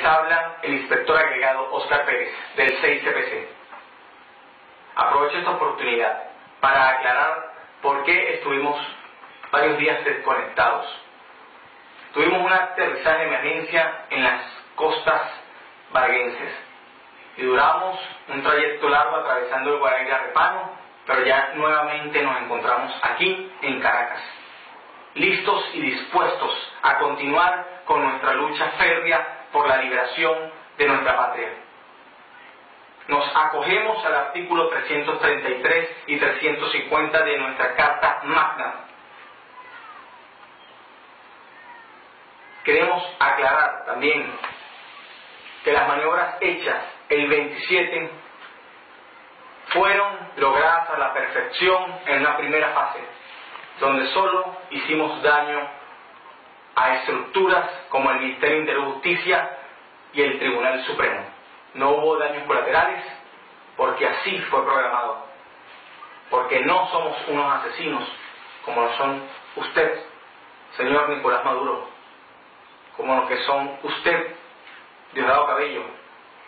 Les habla el inspector agregado Oscar Pérez, del 6CPC. Aprovecho esta oportunidad para aclarar por qué estuvimos varios días desconectados. Tuvimos un aterrizaje de emergencia en las costas varguenses y duramos un trayecto largo atravesando el Guaraíra Repano, pero ya nuevamente nos encontramos aquí en Caracas, listos y dispuestos a continuar con nuestra lucha férrea por la liberación de nuestra patria. Nos acogemos al artículo 333 y 350 de nuestra Carta Magna. Queremos aclarar también que las maniobras hechas el 27 fueron logradas a la perfección en una primera fase, donde solo hicimos daño a estructuras como el Ministerio de Justicia y el Tribunal Supremo. No hubo daños colaterales porque así fue programado, porque no somos unos asesinos como lo son usted, señor Nicolás Maduro, como lo que son usted, Diosdado Cabello,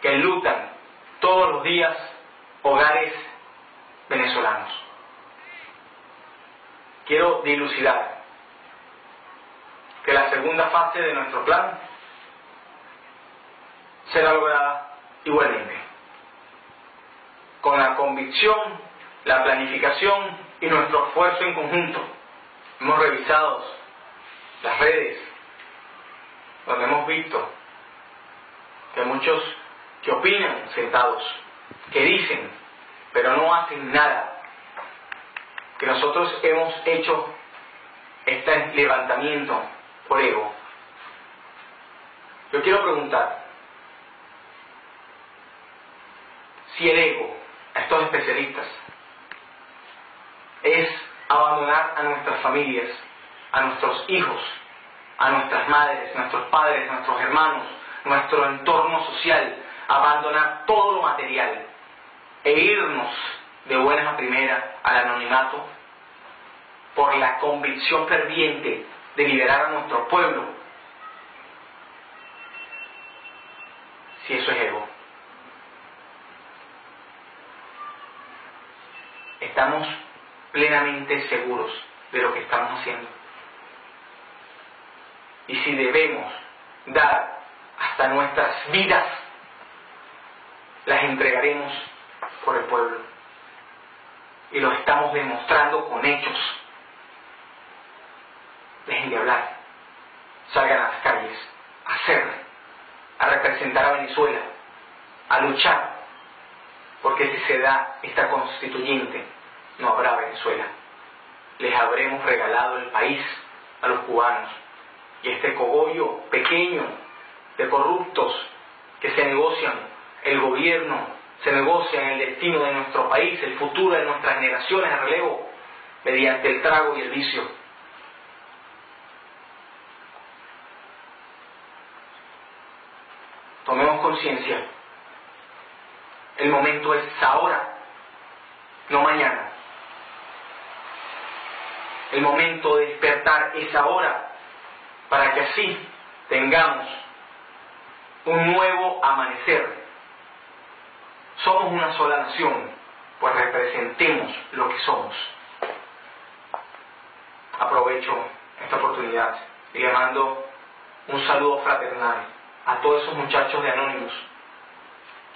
que enlutan todos los días hogares venezolanos. Quiero dilucidar que la segunda fase de nuestro plan será lograda igualmente, con la convicción, la planificación y nuestro esfuerzo en conjunto. Hemos revisado las redes, donde hemos visto que muchos que opinan sentados, que dicen, pero no hacen nada, que nosotros hemos hecho este levantamiento por ego. Yo quiero preguntar, si el ego, a estos especialistas, es abandonar a nuestras familias, a nuestros hijos, a nuestras madres, nuestros padres, nuestros hermanos, nuestro entorno social, abandonar todo lo material e irnos de buenas a primeras al anonimato por la convicción ferviente de liberar a nuestro pueblo, si eso es ego. Estamos plenamente seguros de lo que estamos haciendo. Y si debemos dar hasta nuestras vidas, las entregaremos por el pueblo. Y lo estamos demostrando con hechos de hablar, salgan a las calles, a hacer, a representar a Venezuela, a luchar, porque si se da esta constituyente, no habrá Venezuela. Les habremos regalado el país a los cubanos y este cogollo pequeño de corruptos que se negocian el gobierno, se negocian el destino de nuestro país, el futuro de nuestras generaciones de relevo, mediante el trago y el vicio Tomemos conciencia. El momento es ahora, no mañana. El momento de despertar es ahora, para que así tengamos un nuevo amanecer. Somos una sola nación, pues representemos lo que somos. Aprovecho esta oportunidad y le mando un saludo fraternal a todos esos muchachos de Anónimos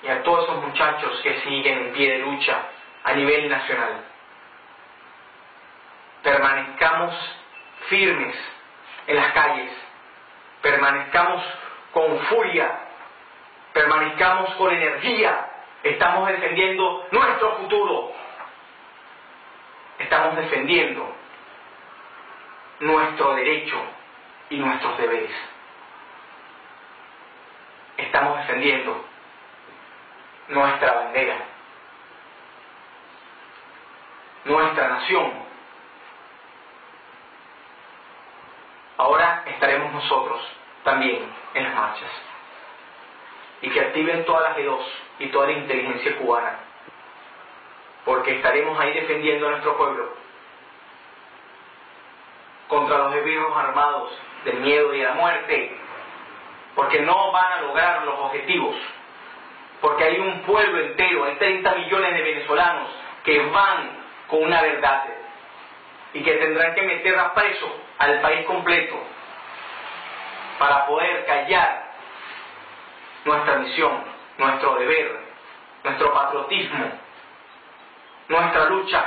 y a todos esos muchachos que siguen en pie de lucha a nivel nacional. Permanezcamos firmes en las calles, permanezcamos con furia, permanezcamos con energía, estamos defendiendo nuestro futuro, estamos defendiendo nuestro derecho y nuestros deberes estamos defendiendo nuestra bandera, nuestra nación. Ahora estaremos nosotros también en las marchas. Y que activen todas las E2 y toda la inteligencia cubana, porque estaremos ahí defendiendo a nuestro pueblo contra los enemigos armados del miedo y la muerte porque no van a lograr los objetivos, porque hay un pueblo entero, hay 30 millones de venezolanos que van con una verdad y que tendrán que meter a preso al país completo para poder callar nuestra misión, nuestro deber, nuestro patriotismo, nuestra lucha.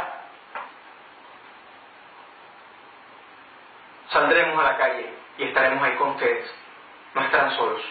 Saldremos a la calle y estaremos ahí con ustedes. No estarán solos.